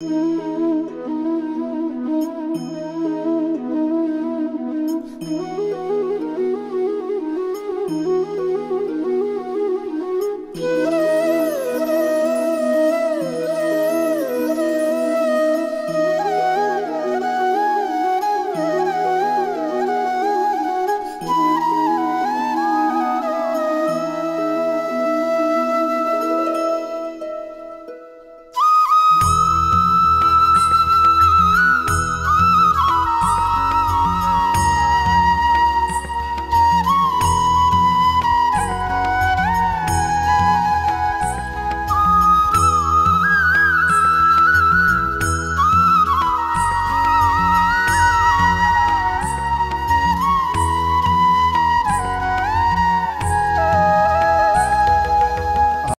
Música